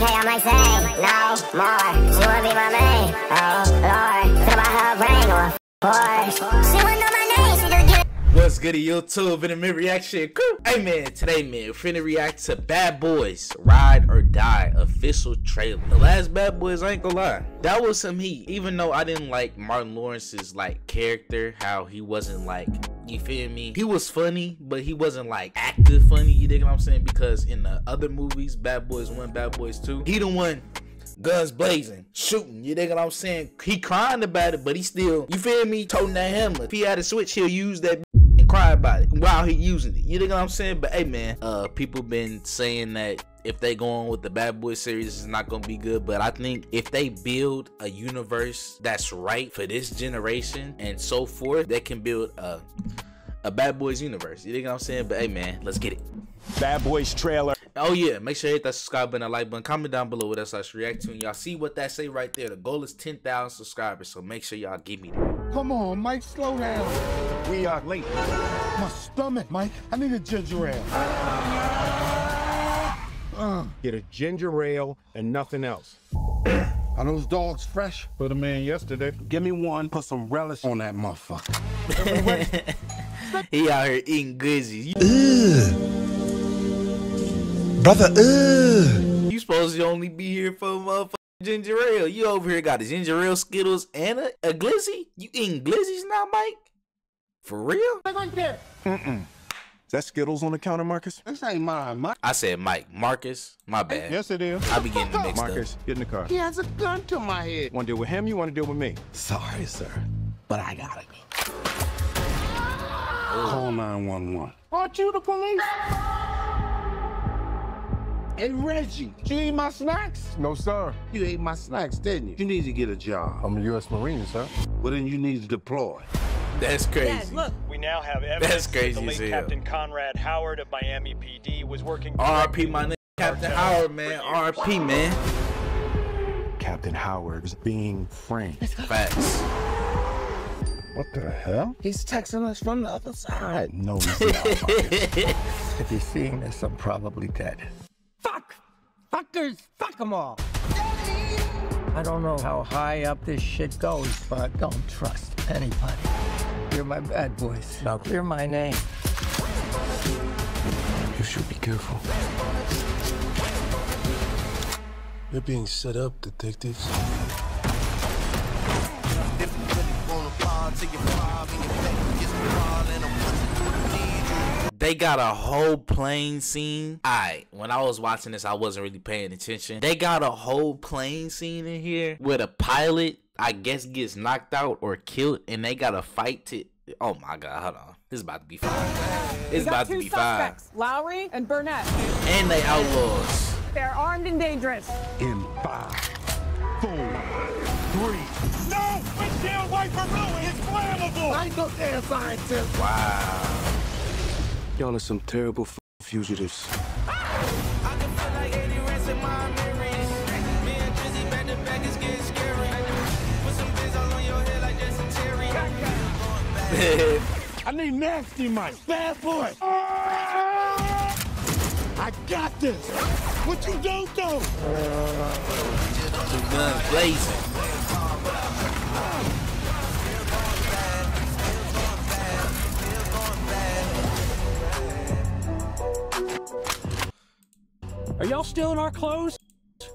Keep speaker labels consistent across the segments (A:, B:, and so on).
A: Okay, I might say no more. She wanna be my main. Oh Lord, think about her ring or Porsche. She wanna
B: What's good YouTube in the MiR reaction crew? Hey man, today man, we're finna react to Bad Boys Ride or Die official trailer. The last Bad Boys, I ain't gonna lie, that was some heat. Even though I didn't like Martin Lawrence's like character, how he wasn't like, you feel me? He was funny, but he wasn't like active funny. You dig what I'm saying? Because in the other movies, Bad Boys One, Bad Boys Two, he the one guns blazing, shooting. You dig what I'm saying? He crying about it, but he still, you feel me, toting that hammer. If he had a switch, he'll use that cry about it while he using it. You dig what I'm saying? But hey man, uh people been saying that if they go on with the Bad Boy series, it's not gonna be good. But I think if they build a universe that's right for this generation and so forth, they can build a a Bad Boys universe. You dig what I'm saying? But hey man, let's get it.
C: Bad Boys trailer.
B: Oh yeah, make sure you hit that subscribe button, that like button, comment down below what else I should react to, and y'all see what that say right there. The goal is 10,000 subscribers, so make sure y'all give me that.
D: Come on, Mike, slow down.
C: We are late.
D: My stomach, Mike. I need a ginger ale. Uh,
C: Get a ginger ale and nothing else.
D: are those dogs fresh?
E: Put them in yesterday.
D: Give me one. Put some relish on that motherfucker.
B: he out here eating glizzies.
F: Brother, ugh.
B: You, you supposed to only be here for motherfucking ginger ale. You over here got a ginger ale, Skittles, and a, a glizzy? You eating glizzies now, Mike? For real? Like that.
C: Mm-mm. Is that Skittles on the counter, Marcus?
D: This ain't mine, Mike.
B: I said Mike. Marcus, my bad.
E: Yes, it is.
B: I be getting it mixed
C: Marcus, get in the car.
D: He has a gun to my head.
C: Want to deal with him? You want to deal with me?
D: Sorry, sir, but I gotta go. Call 911. Aren't you the police? Hey, Reggie, you eat my snacks?
E: No, sir.
D: You ate my snacks, didn't you? You need to get a job.
E: I'm a U.S. Marine, sir.
D: Well, then you need to deploy.
B: That's crazy.
G: Look, We now have evidence
B: That's crazy
G: that the late. Captain Conrad Howard of Miami PD was working.
B: RP, my nigga. Captain Howard, man. RP, man.
C: Captain Howard's being framed.
B: Facts.
D: What the hell? He's texting us from the other side.
C: No, he's not. Marcus.
D: If he's seeing this, I'm probably dead.
H: Fuck! Fuckers! Fuck them all! I don't know how high up this shit goes, but don't trust anybody. You're my bad boys. Now clear my name.
F: You should be careful. You're being set up, detectives.
B: They got a whole plane scene. Alright, when I was watching this, I wasn't really paying attention. They got a whole plane scene in here with a pilot, I guess, gets knocked out or killed, and they got to fight to. Oh my god, hold on. This is about to be fine. It's
I: got
B: about to be fine.
I: suspects, Lowry and Burnett.
B: And they outlaws.
I: They're armed and dangerous.
D: In five, four, three.
C: no! Windshield wiper fluid is flammable!
D: I ain't no damn scientist.
F: Y'all are some terrible f- fugitives.
D: I need nasty Mike. Bad boy. I got this. What you don't do?
B: Two guns blazing.
H: Are y'all still in our clothes?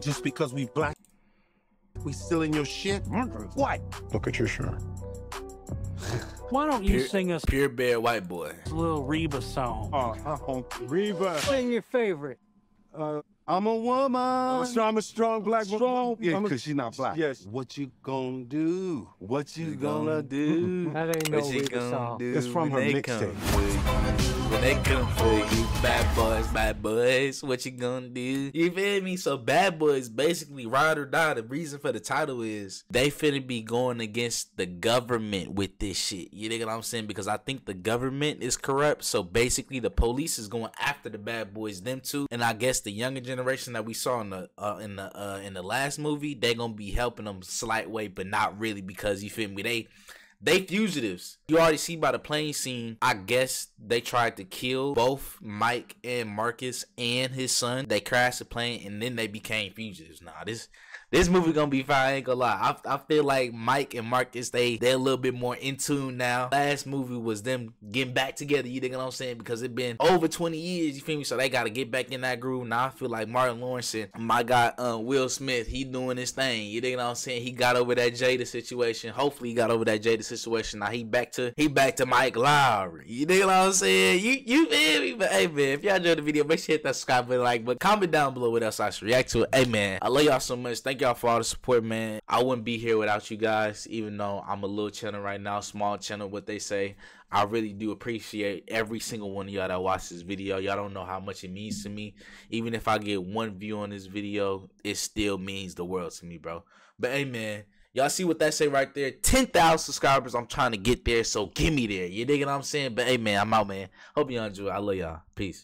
D: Just because we black, we still in your shit? What?
F: Look at your shirt.
H: Why don't you
B: Pure,
H: sing us
B: pure bear white boy.
H: a little Reba song?
D: Oh, Uh, Reba.
H: Sing your favorite.
D: Uh, I'm a woman.
C: So I'm a strong black woman.
D: Strong. Yeah, because she's not black.
C: Yes.
D: What you gonna do? What you gonna do?
H: That ain't no
B: What you gonna
H: song.
B: do
D: It's from
B: when
D: her
B: they
D: mixtape.
B: come for you? When they come for you, bad boys, bad boys, what you gonna do? You feel me? So bad boys basically ride or die. The reason for the title is they finna be going against the government with this shit. You know what I'm saying? Because I think the government is corrupt. So basically the police is going after the bad boys, them two. And I guess the younger generation that we saw in the uh, in the uh, in the last movie, they gonna be helping them slight way, but not really because you feel me? They They fugitives. You already see by the plane scene. I guess they tried to kill both Mike and Marcus and his son. They crashed the plane and then they became fugitives. Nah, this this movie gonna be fine. I ain't gonna lie. I, I feel like Mike and Marcus they they're a little bit more in tune now. Last movie was them getting back together. You know what I'm saying? Because it been over 20 years. You feel me? So they gotta get back in that groove. Now I feel like Martin Lawrence and my guy uh, Will Smith. He doing his thing. You know what I'm saying? He got over that Jada situation. Hopefully he got over that Jada situation. Now he back to he back to Mike Lowry. You know what I'm saying? You you feel me? But hey man, if y'all enjoyed the video, make sure you hit that subscribe button, like, but comment down below what else I should react to. Hey man, I love y'all so much. Thank y'all for all the support, man. I wouldn't be here without you guys, even though I'm a little channel right now, small channel, what they say. I really do appreciate every single one of y'all that watch this video. Y'all don't know how much it means to me. Even if I get one view on this video, it still means the world to me, bro. But hey, man, y'all see what that say right there? 10,000 subscribers. I'm trying to get there, so give me there. You dig what I'm saying? But hey, man, I'm out, man. Hope y'all enjoy. I love y'all. Peace.